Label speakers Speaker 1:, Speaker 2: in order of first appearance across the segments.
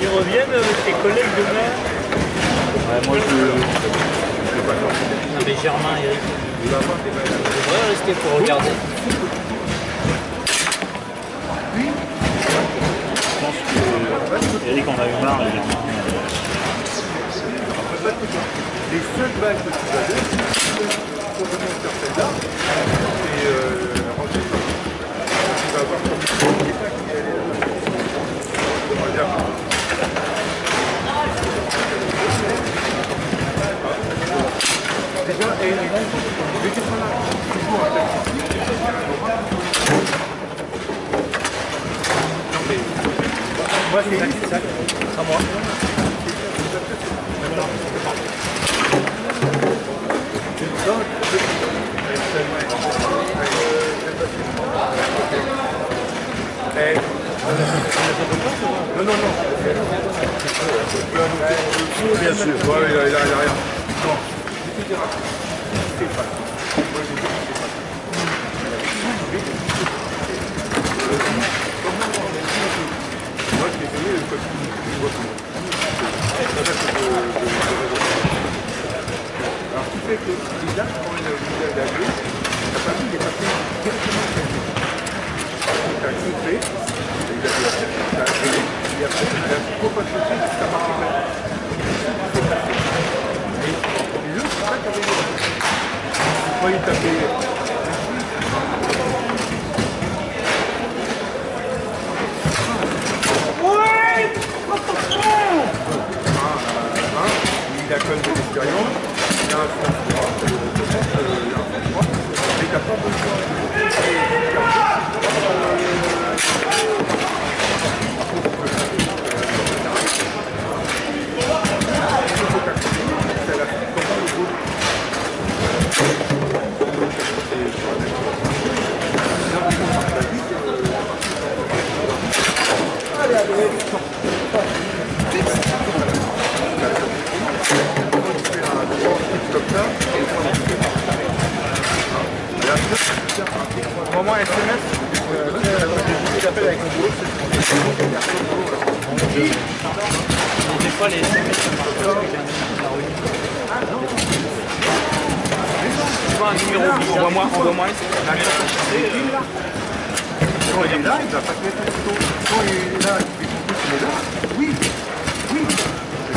Speaker 1: Ils reviennent, euh, tes collègues demain
Speaker 2: Ouais, moi, je
Speaker 1: Non mais Germain, Eric,
Speaker 3: Il va voir, c'est pas-
Speaker 1: on devrait rester pour regarder.
Speaker 2: pense que Eric en a eu marre. Il est...
Speaker 3: Les seules balles que tu vas donner, pour venir sur celle-là, c'est euh, Roger. Tu vas avoir ton qui est allé là-bas. Déjà, et, et, là, taxi. Non mais, moi c'est ça, à. Non, non, non. Bien sûr. Il a, a, rien. Alors, ce qui fait que a a gauche, la famille est passée directement sur le Donc, un concret, et il a fait ça a et après, il a pas de. Et eux, c'est ça les. Il il a un sens droit, euh, euh, il a un sens droit, euh, il va pas te un couteau. Oui,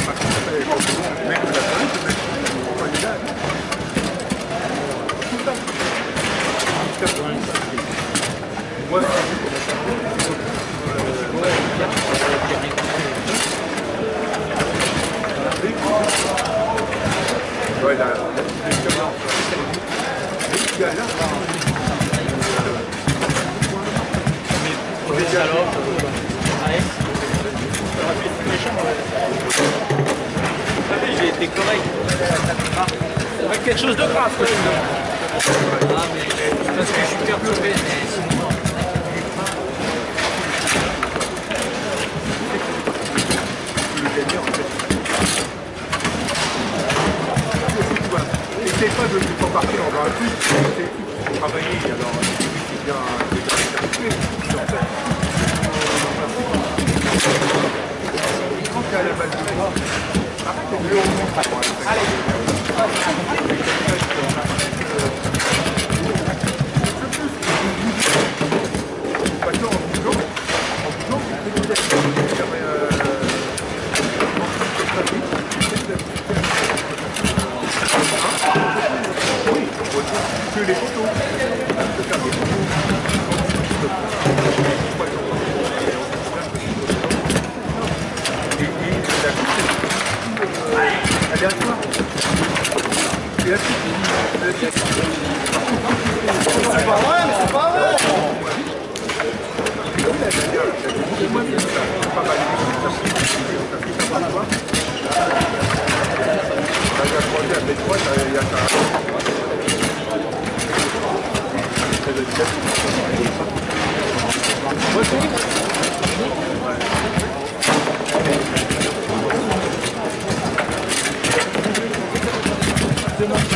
Speaker 3: pas quand c'est bon, mec de la famille, c'est mettre quand il est là. Tout ça. Moi, Ouais.
Speaker 1: J'ai été correct. Avec quelque chose de grave ah, mais je suis perdu, mais sinon...
Speaker 4: N'essaye pas
Speaker 2: de
Speaker 3: ne pas en bas plus, c'est plus travailler, alors c'est bien, c'est c'est la on. Allez, allez, allez. C'est pas vrai, mais c'est pas vrai Thank you. ってます。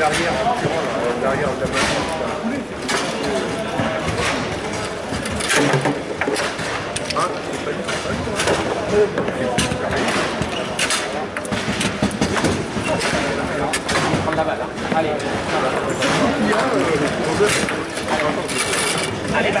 Speaker 3: l'arrière, l'arrière de la machine. C'est
Speaker 1: Allez, Allez, bah,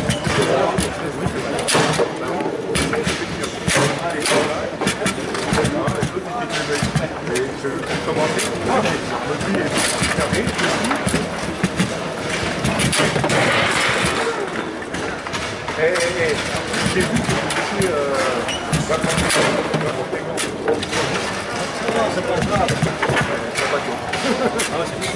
Speaker 2: commencer. Ah, Le est. Et j'ai
Speaker 3: vu que Non, c'est pas grave. C'est pas
Speaker 5: grave.
Speaker 3: Ah,
Speaker 6: c'est bon.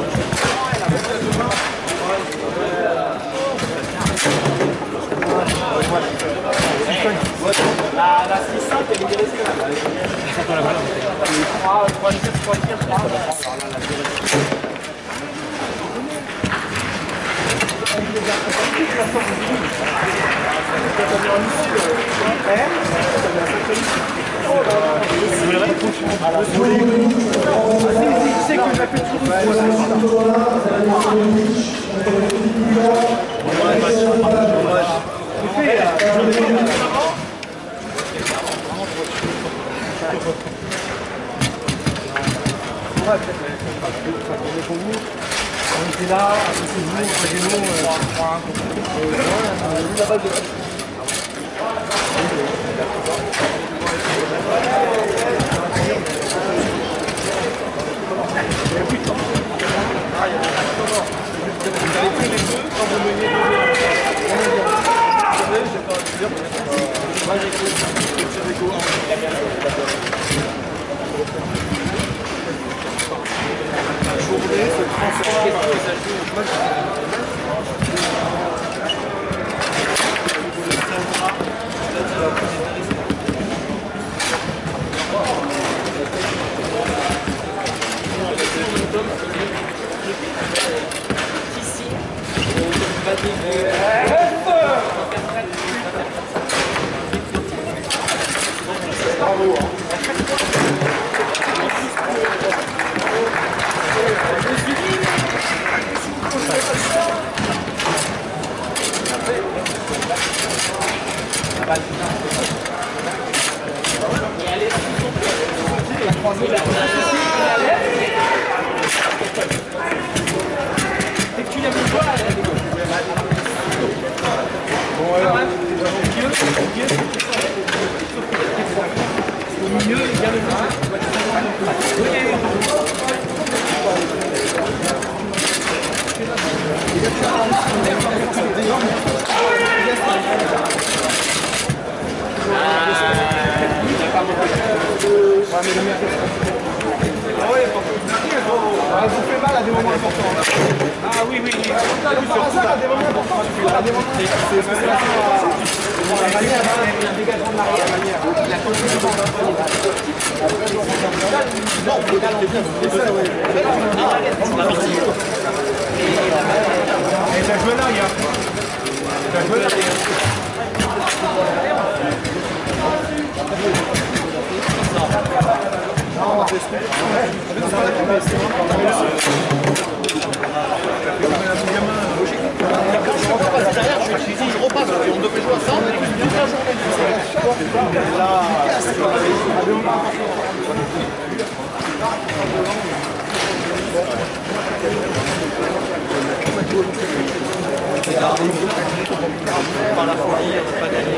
Speaker 7: La, la 6-5, elle est là. La balle. 3, 3, 7, C'est c'est fait On était là, à côté de
Speaker 6: nous, à côté de
Speaker 7: nous, la balle de... Et t'as joué l'arrière. T'as. Non, on va
Speaker 1: on devait jouer ensemble
Speaker 2: toute
Speaker 3: la journée. Là, par la folie, pas gagné.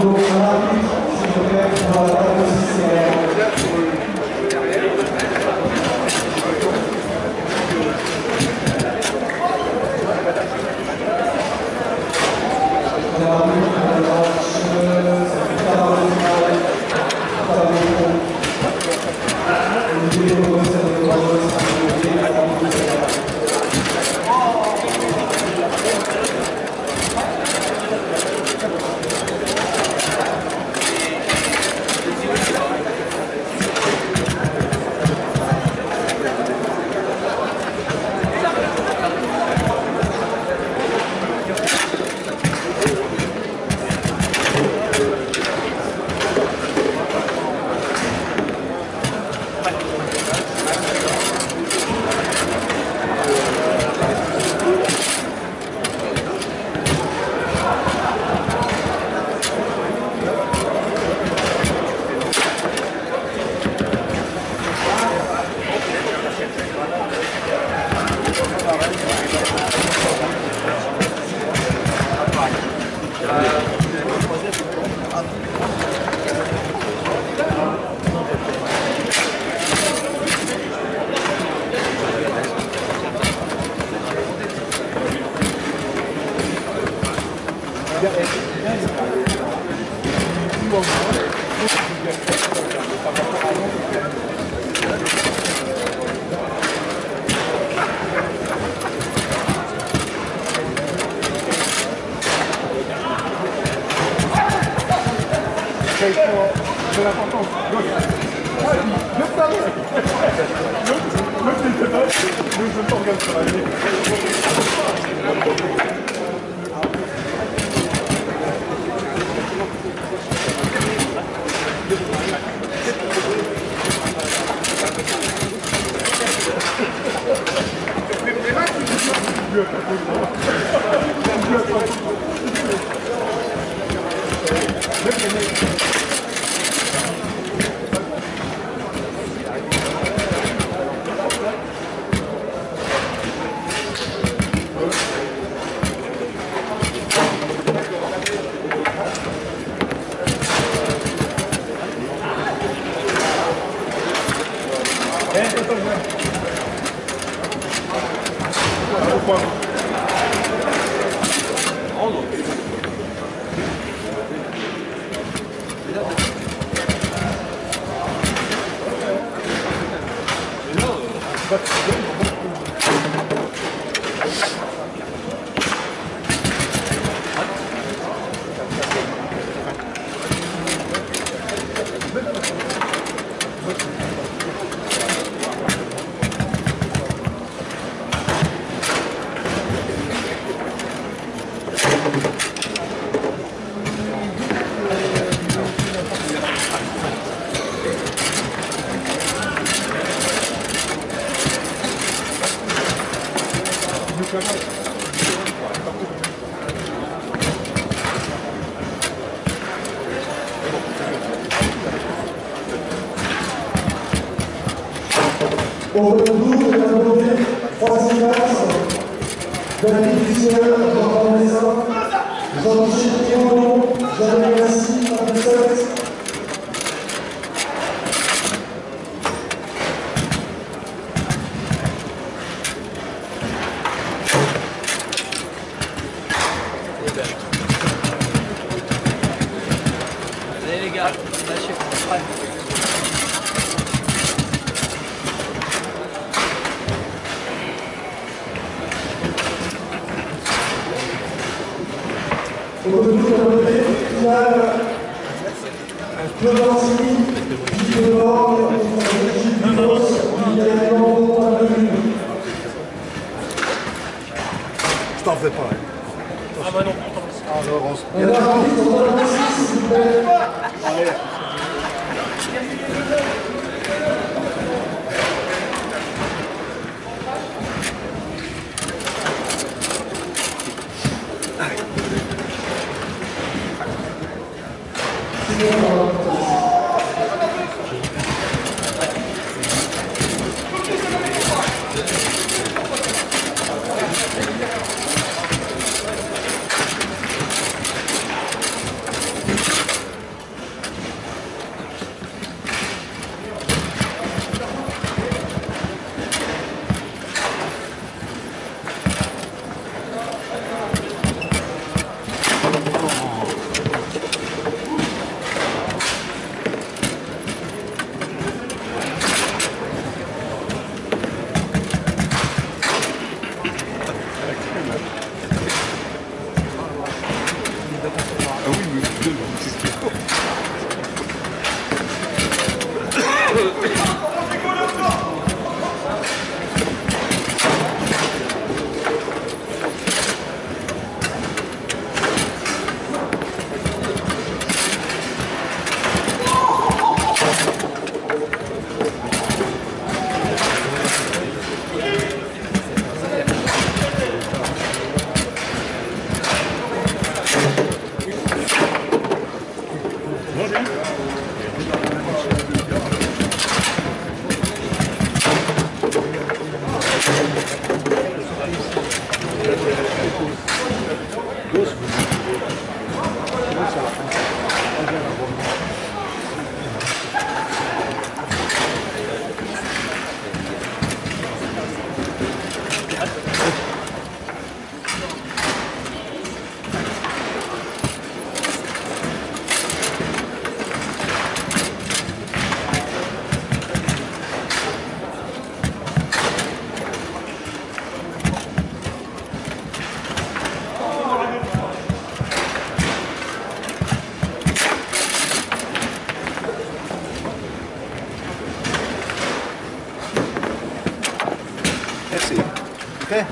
Speaker 1: Obrigado.
Speaker 6: Retour, nous
Speaker 1: allons donner
Speaker 3: o reduto della propria facilità benefiziare
Speaker 2: della commissione sono scettimo della 可以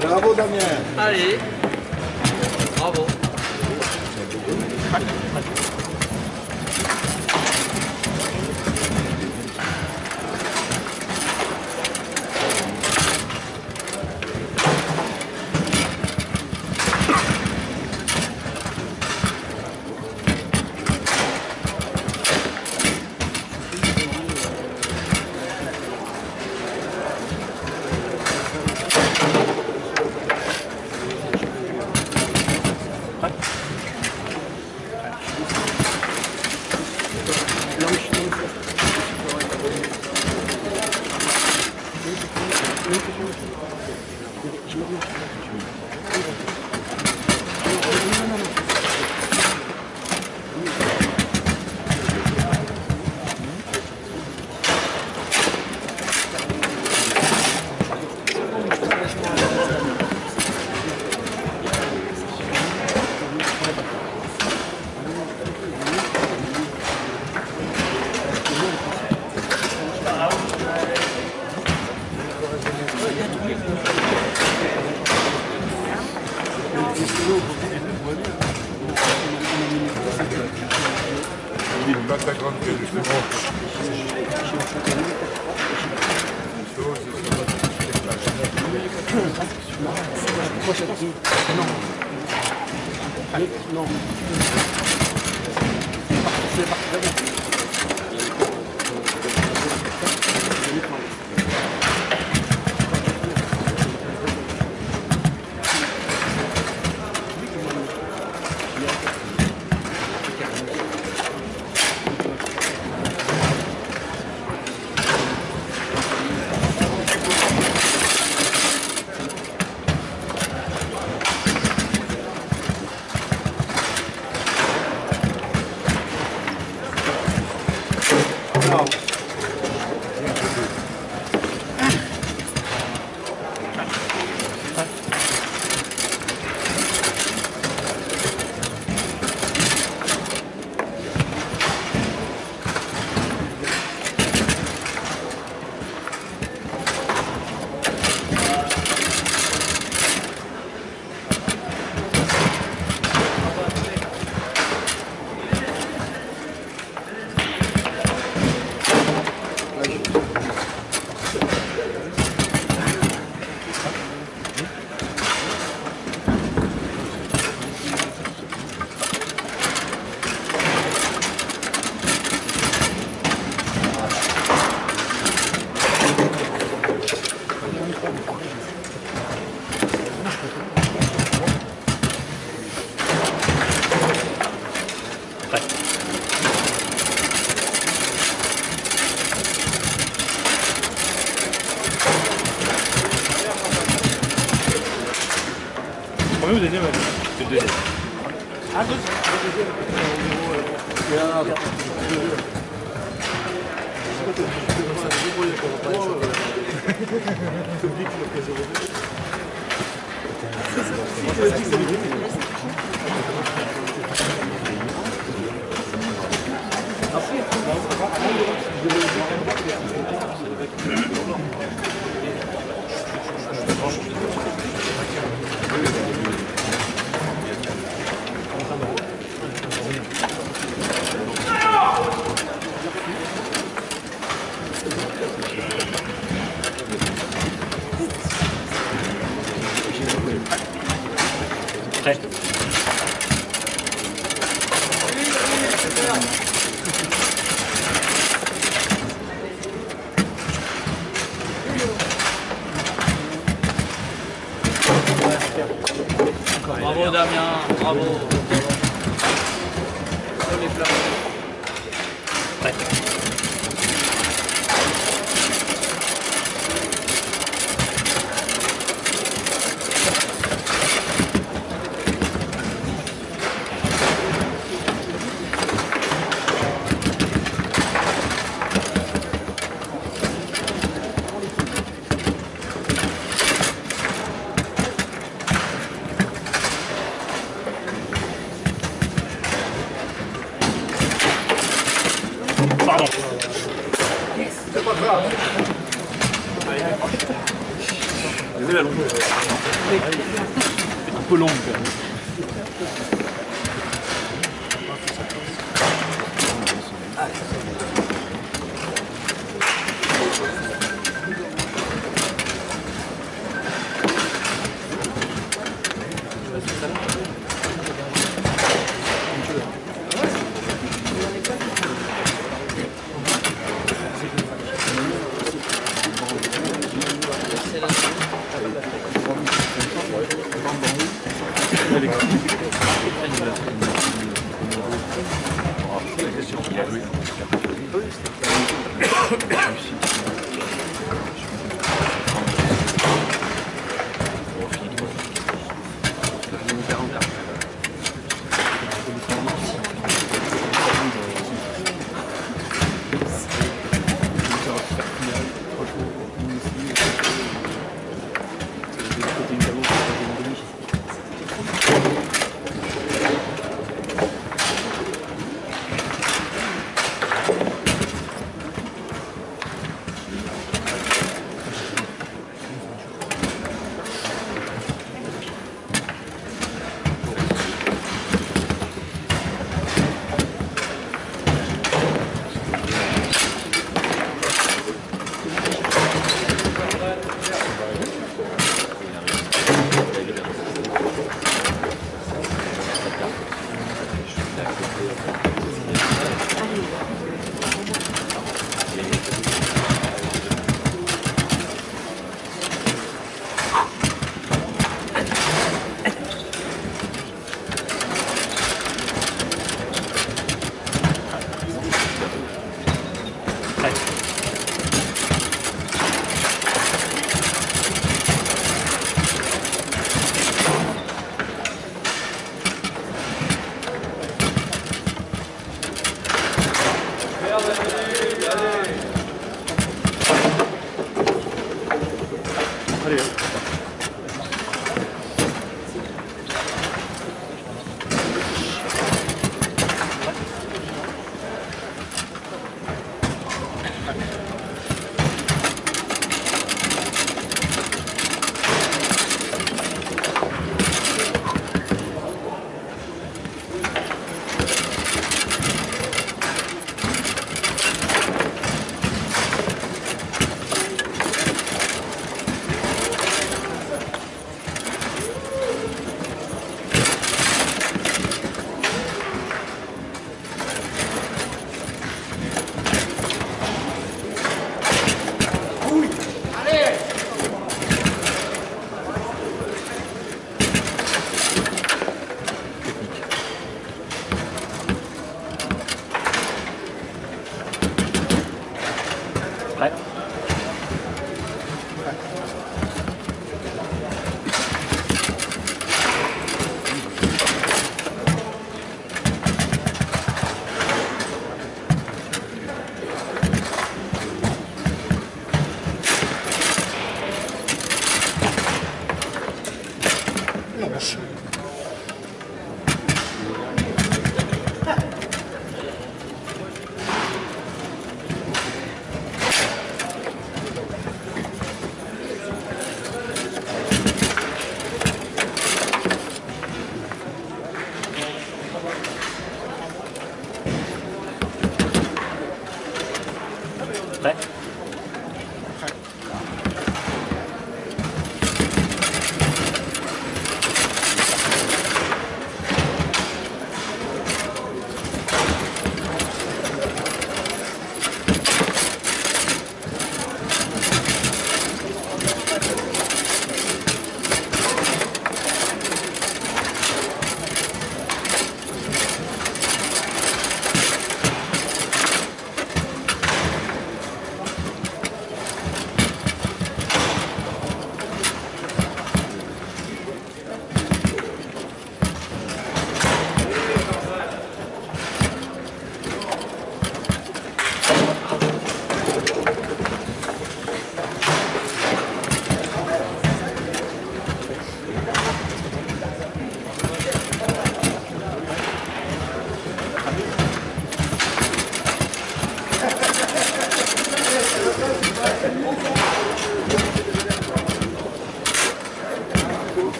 Speaker 1: Bravo Damien.
Speaker 6: Allez question.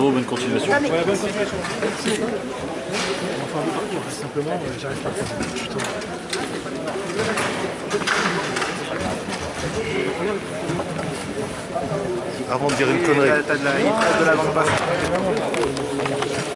Speaker 2: Bravo, bonne continuation.
Speaker 6: ça. Ouais, bonne continuation. Enfin, simplement, euh, j'arrive pas à faire ça. Putain.
Speaker 8: Avant de dire une connerie.
Speaker 9: T'as de la de la grande passe.